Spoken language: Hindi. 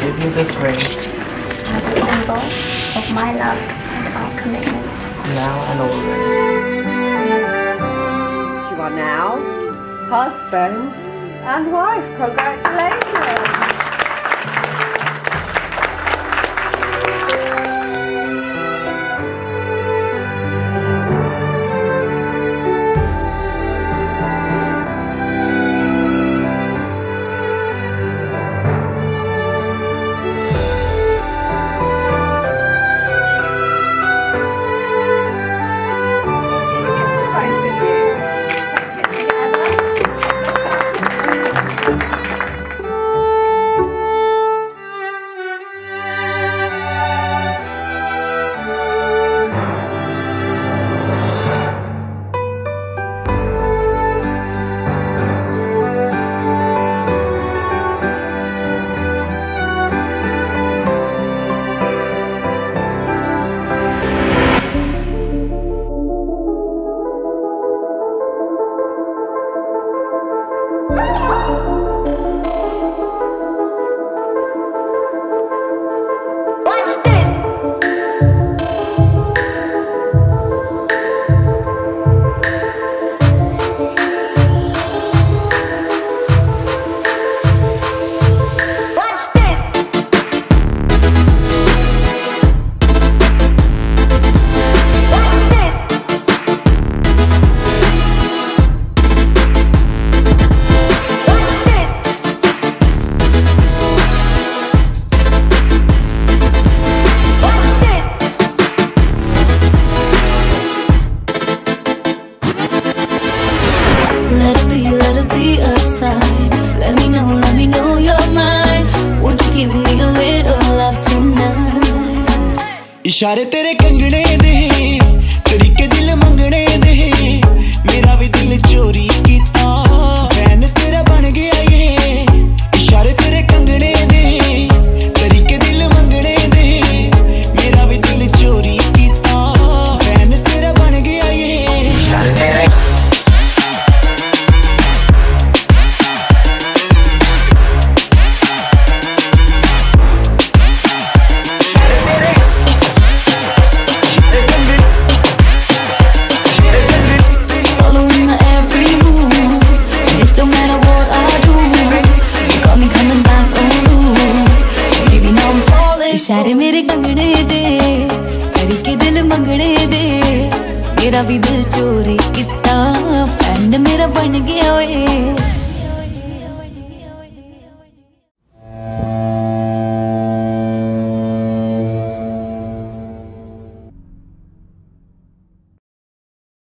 you this ring as a symbol of my love and our commitment. now and always. You are now husband and wife. Congratulations. be a sign Let me know, let me know you're mine Would you give me a little love tonight इशारे तेरे कंगने दे तरीके दिल मंगने दे मेरा भी दिल चोरी इशारे मेरे कंगने दे तरीके दिल मंगने दे मेरा भी दिल चोरी किता फ्रेंड मेरा बन गया ओए